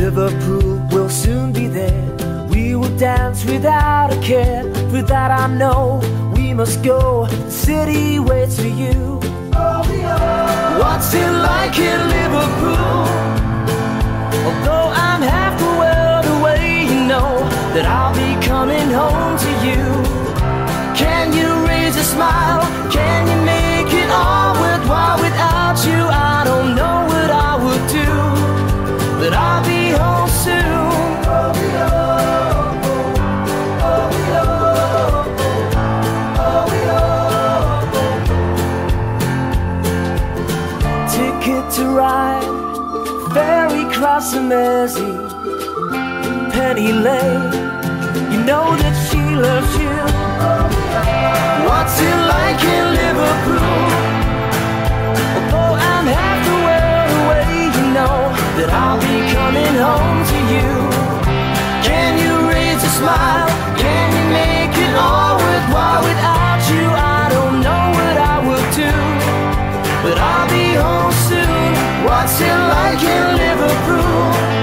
Liverpool will soon be there. We will dance without a care. For that I know we must go. The city waits for you. What's it like in Liverpool? Although I'm half the world away, you know that I'll be coming home to you. Can you raise a smile? Can you to ride, ferry cross the Mersey, Penny Lane. You know that she loves you. What's it like in Liverpool? Although I'm half the world away, you know that I'll be coming home to you. Can you raise a smile? Can you make it all worthwhile without you? I don't know what I would do, but I'll be home soon. What's it like in Liverpool?